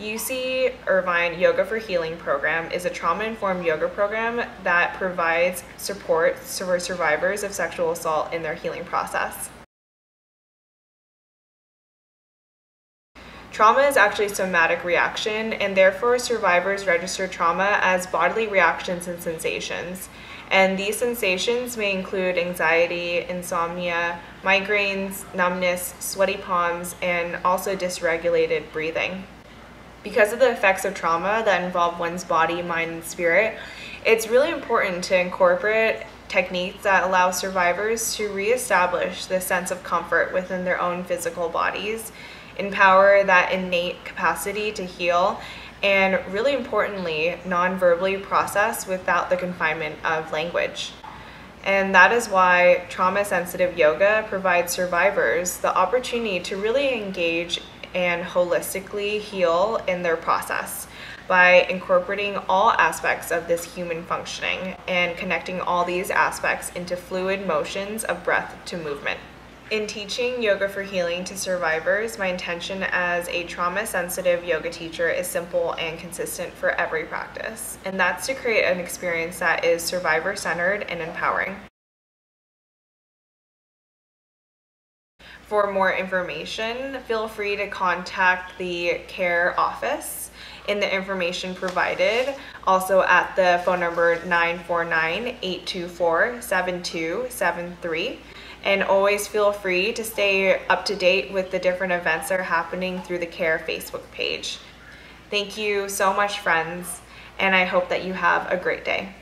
UC Irvine Yoga for Healing program is a trauma informed yoga program that provides support for survivors of sexual assault in their healing process. Trauma is actually somatic reaction, and therefore survivors register trauma as bodily reactions and sensations. And these sensations may include anxiety, insomnia, migraines, numbness, sweaty palms, and also dysregulated breathing. Because of the effects of trauma that involve one's body, mind, and spirit, it's really important to incorporate techniques that allow survivors to reestablish the sense of comfort within their own physical bodies empower that innate capacity to heal, and really importantly, non verbally process without the confinement of language. And that is why trauma sensitive yoga provides survivors the opportunity to really engage and holistically heal in their process by incorporating all aspects of this human functioning and connecting all these aspects into fluid motions of breath to movement. In teaching Yoga for Healing to survivors, my intention as a trauma sensitive yoga teacher is simple and consistent for every practice, and that's to create an experience that is survivor centered and empowering. For more information, feel free to contact the CARE office in the information provided, also at the phone number 949 824 7273 and always feel free to stay up to date with the different events that are happening through the CARE Facebook page. Thank you so much, friends, and I hope that you have a great day.